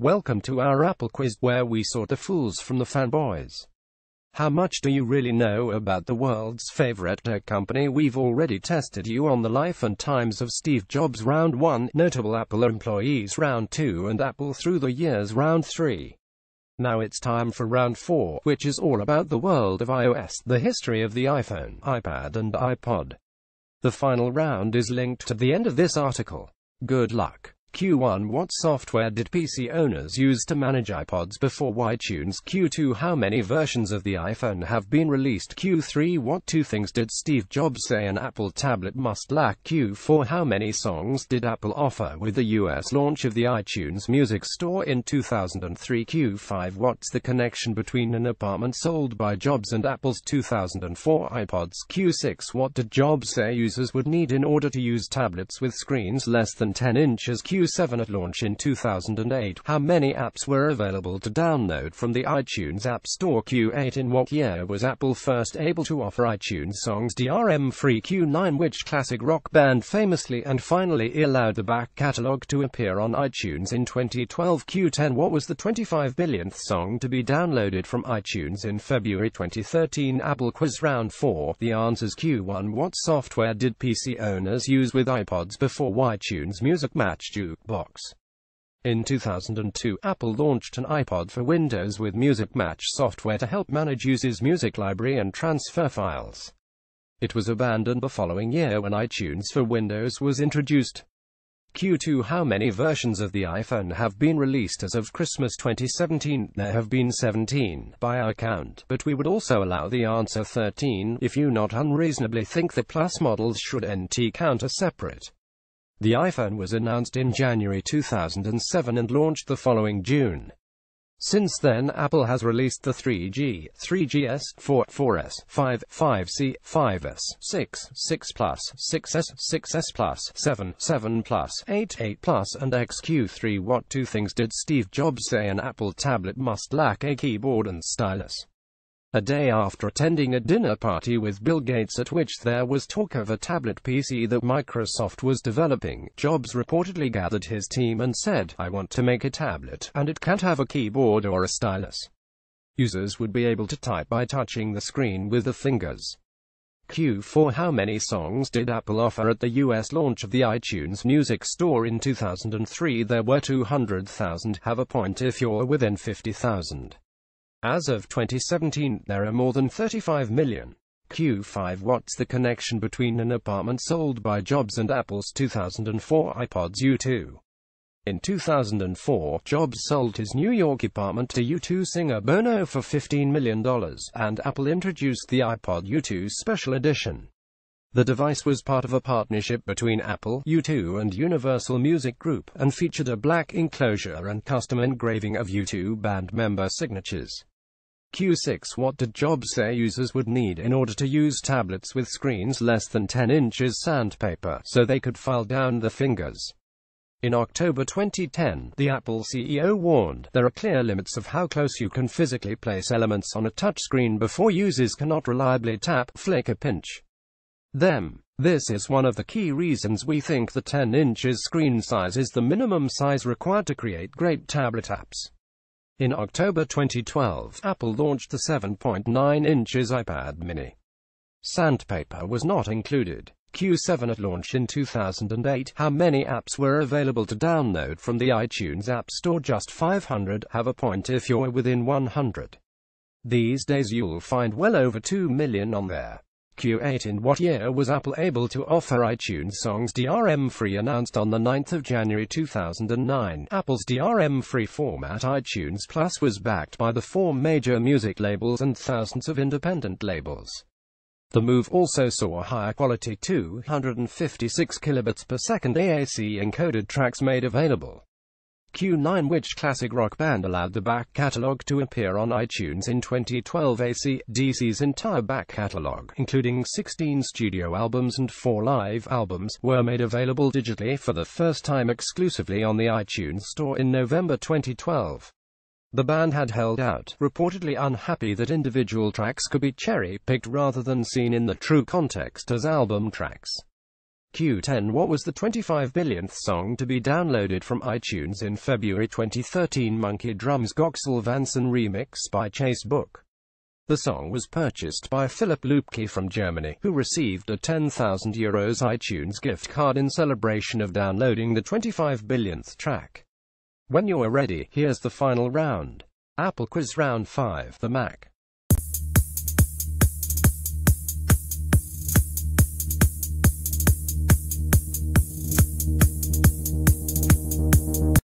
Welcome to our Apple quiz, where we sort the fools from the fanboys. How much do you really know about the world's favorite tech company? We've already tested you on the life and times of Steve Jobs round 1, notable Apple employees round 2 and Apple through the years round 3. Now it's time for round 4, which is all about the world of iOS, the history of the iPhone, iPad and iPod. The final round is linked to the end of this article. Good luck. Q1 What software did PC owners use to manage iPods before iTunes? Q2 How many versions of the iPhone have been released? Q3 What two things did Steve Jobs say an Apple tablet must lack? Q4 How many songs did Apple offer with the US launch of the iTunes Music Store in 2003? Q5 What's the connection between an apartment sold by Jobs and Apple's 2004 iPods? Q6 What did Jobs say users would need in order to use tablets with screens less than 10 inches? Q Q7 at launch in 2008. How many apps were available to download from the iTunes App Store? Q8 In what year was Apple first able to offer iTunes songs DRM free? Q9 Which classic rock band famously and finally allowed the back catalog to appear on iTunes in 2012? Q10 What was the 25 billionth song to be downloaded from iTunes in February 2013? Apple Quiz Round 4. The answers Q1 What software did PC owners use with iPods before iTunes Musicmatch In 2002, Apple launched an iPod for Windows with Musicmatch software to help manage users' music library and transfer files. It was abandoned the following year when iTunes for Windows was introduced. Q2 How many versions of the iPhone have been released as of Christmas 2017? There have been 17, by our count, but we would also allow the answer 13, if you not unreasonably think the Plus models should NT count as separate. The iPhone was announced in January 2007 and launched the following June. Since then, Apple has released the 3G, 3GS, 4, 4S, 5, 5C, 5S, 6, 6 Plus, 6S, 6S Plus, 7, 7 Plus, 8, 8 Plus, and XQ3. What two things did Steve Jobs say an Apple tablet must lack a keyboard and stylus? A day after attending a dinner party with Bill Gates at which there was talk of a tablet PC that Microsoft was developing, Jobs reportedly gathered his team and said, I want to make a tablet, and it can't have a keyboard or a stylus. Users would be able to type by touching the screen with the fingers. Q4 How many songs did Apple offer at the US launch of the iTunes Music Store in 2003? There were 200,000. Have a point if you're within 50,000. As of 2017, there are more than 35 million. Q5 What's the connection between an apartment sold by Jobs and Apple's 2004 iPods U2? In 2004, Jobs sold his New York apartment to U2 singer Bono for $15 million, and Apple introduced the iPod U2 Special Edition. The device was part of a partnership between Apple, U2 and Universal Music Group, and featured a black enclosure and custom engraving of U2 band member signatures. Q6 What did Jobs say users would need in order to use tablets with screens less than 10 inches sandpaper, so they could file down the fingers? In October 2010, the Apple CEO warned, there are clear limits of how close you can physically place elements on a touchscreen before users cannot reliably tap, flick or pinch them. This is one of the key reasons we think the 10 inches screen size is the minimum size required to create great tablet apps. In October 2012, Apple launched the 7.9 inches iPad mini. Sandpaper was not included. Q7 at launch in 2008. How many apps were available to download from the iTunes App Store? Just 500. Have a point if you're within 100. These days you'll find well over 2 million on there. Q8 In what year was Apple able to offer iTunes songs DRM-free announced on the 9th of January 2009? Apple's DRM-free format iTunes Plus was backed by the four major music labels and thousands of independent labels. The move also saw higher quality 256 kilobits per second AAC encoded tracks made available. Q9 Which classic rock band allowed the back catalog to appear on iTunes in 2012 AC/DC's entire back catalog, including 16 studio albums and 4 live albums, were made available digitally for the first time exclusively on the iTunes Store in November 2012. The band had held out, reportedly unhappy that individual tracks could be cherry-picked rather than seen in the true context as album tracks. Q10 What was the 25 billionth song to be downloaded from iTunes in February 2013 Monkey Drums Goksel Vancin remix by Chase Buch. The song was purchased by Philip Lupke from Germany, who received a 10,000 euros iTunes gift card in celebration of downloading the 25 billionth track. When you're ready, here's the final round. Apple Quiz Round 5 The Mac